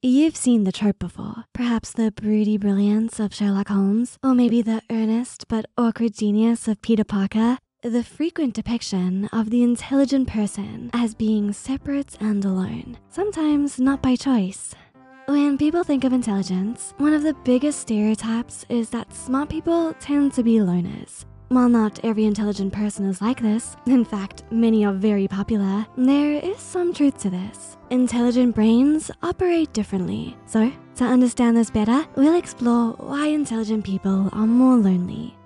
You've seen the trope before, perhaps the broody brilliance of Sherlock Holmes, or maybe the earnest but awkward genius of Peter Parker. The frequent depiction of the intelligent person as being separate and alone, sometimes not by choice. When people think of intelligence, one of the biggest stereotypes is that smart people tend to be loners. While not every intelligent person is like this, in fact, many are very popular, there is some truth to this. Intelligent brains operate differently. So, to understand this better, we'll explore why intelligent people are more lonely.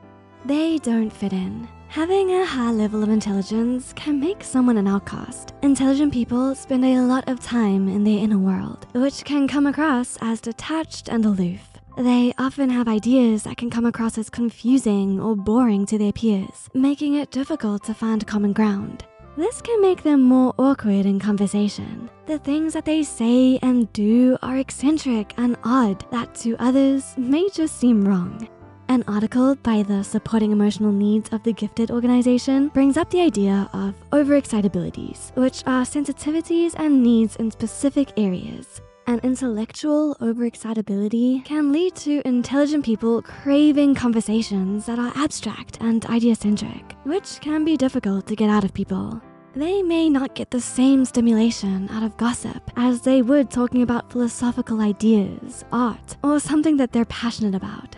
They don't fit in. Having a high level of intelligence can make someone an outcast. Intelligent people spend a lot of time in their inner world, which can come across as detached and aloof. They often have ideas that can come across as confusing or boring to their peers, making it difficult to find common ground. This can make them more awkward in conversation. The things that they say and do are eccentric and odd that to others may just seem wrong. An article by the Supporting Emotional Needs of the Gifted organization brings up the idea of overexcitabilities, which are sensitivities and needs in specific areas. An intellectual overexcitability can lead to intelligent people craving conversations that are abstract and ideacentric, which can be difficult to get out of people. They may not get the same stimulation out of gossip as they would talking about philosophical ideas, art, or something that they're passionate about.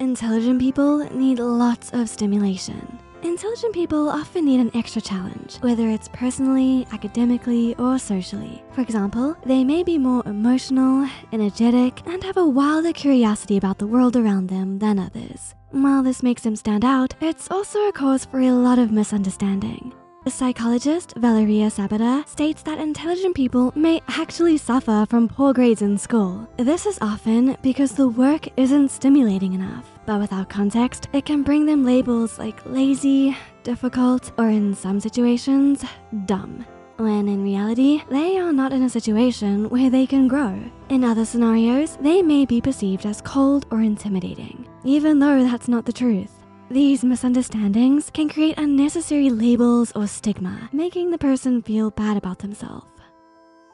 Intelligent people need lots of stimulation. Intelligent people often need an extra challenge, whether it's personally, academically, or socially. For example, they may be more emotional, energetic, and have a wilder curiosity about the world around them than others. While this makes them stand out, it's also a cause for a lot of misunderstanding. Psychologist Valeria Sabater states that intelligent people may actually suffer from poor grades in school. This is often because the work isn't stimulating enough. But without context, it can bring them labels like lazy, difficult, or in some situations, dumb. When in reality, they are not in a situation where they can grow. In other scenarios, they may be perceived as cold or intimidating, even though that's not the truth. These misunderstandings can create unnecessary labels or stigma, making the person feel bad about themselves.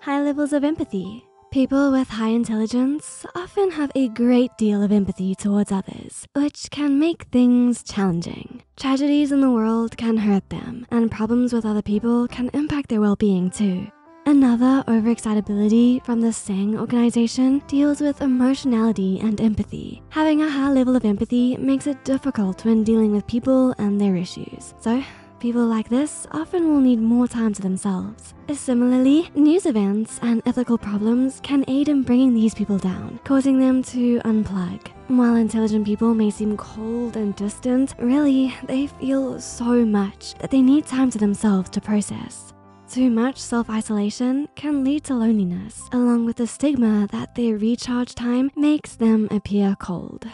High levels of empathy. People with high intelligence often have a great deal of empathy towards others, which can make things challenging. Tragedies in the world can hurt them, and problems with other people can impact their well-being too. Another overexcitability from the SENG organization deals with emotionality and empathy. Having a high level of empathy makes it difficult when dealing with people and their issues. So people like this often will need more time to themselves. Similarly, news events and ethical problems can aid in bringing these people down, causing them to unplug. While intelligent people may seem cold and distant, really, they feel so much that they need time to themselves to process. Too much self-isolation can lead to loneliness, along with the stigma that their recharge time makes them appear cold.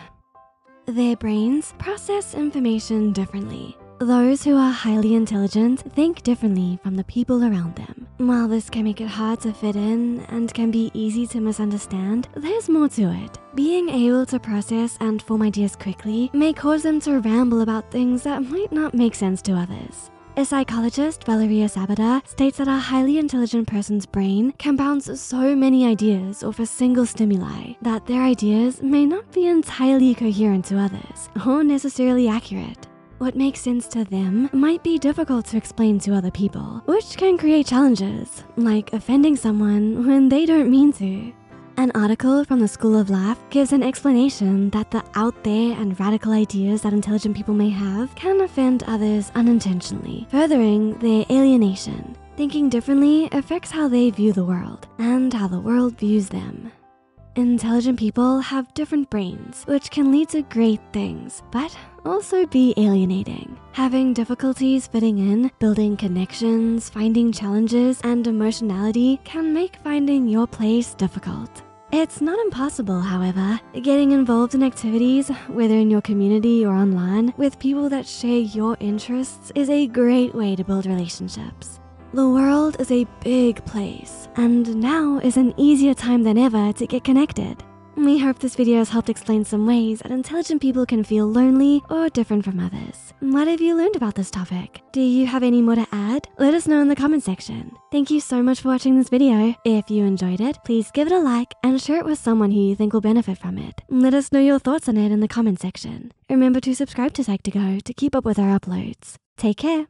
Their brains process information differently. Those who are highly intelligent think differently from the people around them. While this can make it hard to fit in and can be easy to misunderstand, there's more to it. Being able to process and form ideas quickly may cause them to ramble about things that might not make sense to others. A psychologist, Valeria Sabater, states that a highly intelligent person's brain can bounce so many ideas off a single stimuli that their ideas may not be entirely coherent to others or necessarily accurate. What makes sense to them might be difficult to explain to other people, which can create challenges, like offending someone when they don't mean to. An article from the School of Life gives an explanation that the out there and radical ideas that intelligent people may have can offend others unintentionally, furthering their alienation. Thinking differently affects how they view the world and how the world views them. Intelligent people have different brains, which can lead to great things, but also be alienating. Having difficulties fitting in, building connections, finding challenges, and emotionality can make finding your place difficult. It's not impossible, however. Getting involved in activities, whether in your community or online, with people that share your interests is a great way to build relationships. The world is a big place, and now is an easier time than ever to get connected. We hope this video has helped explain some ways that intelligent people can feel lonely or different from others. What have you learned about this topic? Do you have any more to add? Let us know in the comment section. Thank you so much for watching this video. If you enjoyed it, please give it a like and share it with someone who you think will benefit from it. Let us know your thoughts on it in the comment section. Remember to subscribe to Psych2Go to keep up with our uploads. Take care.